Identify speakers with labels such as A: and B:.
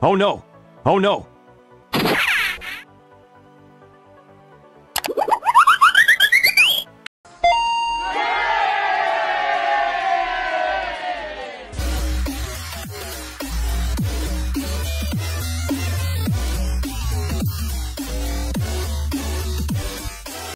A: Oh no! Oh no! Oh, oh,